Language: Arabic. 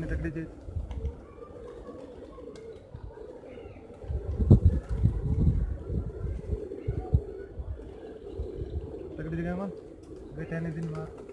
يعني تقليدية. تقليدية كمان بيت يعني دنمارك